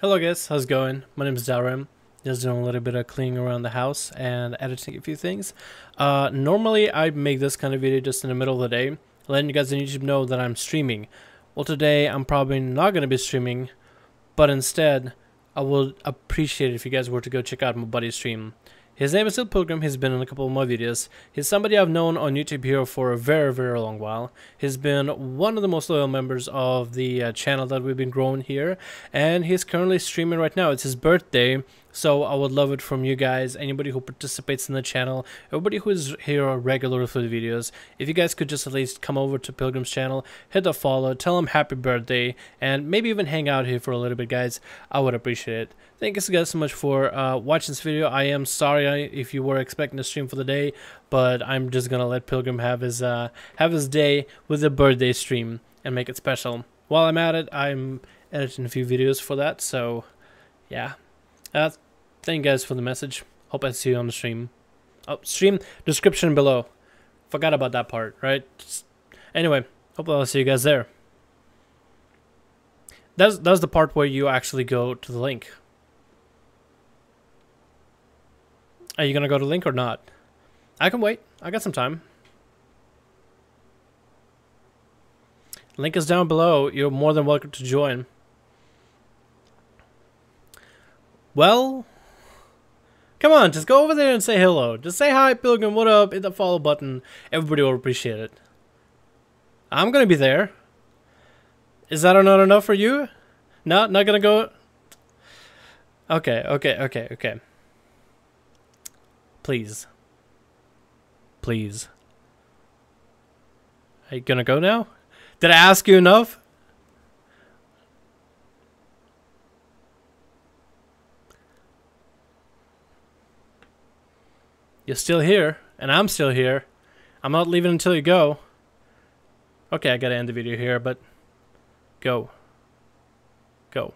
Hello guys, how's it going? My name is Darim. Just doing a little bit of cleaning around the house and editing a few things. Uh, normally I make this kind of video just in the middle of the day, letting you guys on YouTube know that I'm streaming. Well today I'm probably not going to be streaming, but instead I would appreciate it if you guys were to go check out my buddy's stream. His name is Il Pilgrim, he's been in a couple of my videos. He's somebody I've known on YouTube here for a very, very long while. He's been one of the most loyal members of the uh, channel that we've been growing here, and he's currently streaming right now. It's his birthday, so I would love it from you guys, anybody who participates in the channel, everybody who is here regularly for the videos. If you guys could just at least come over to Pilgrim's channel, hit the follow, tell him happy birthday, and maybe even hang out here for a little bit, guys. I would appreciate it. Thank you guys so much for uh, watching this video. I am sorry if you were expecting a stream for the day, but I'm just gonna let Pilgrim have his uh, have his day with a birthday stream and make it special. While I'm at it, I'm editing a few videos for that, so yeah. Uh, thank you guys for the message. Hope I see you on the stream. Oh, stream description below. Forgot about that part, right? Just, anyway, hope I'll see you guys there. That's that's the part where you actually go to the link. Are you gonna go to link or not? I can wait. I got some time. Link is down below. You're more than welcome to join. Well, come on, just go over there and say hello. Just say hi, Pilgrim, what up, hit the follow button. Everybody will appreciate it. I'm gonna be there. Is that not enough for you? No, not gonna go? Okay, okay, okay, okay. Please. Please. Are you gonna go now? Did I ask you enough? You're still here, and I'm still here. I'm not leaving until you go. Okay, I gotta end the video here, but go. Go.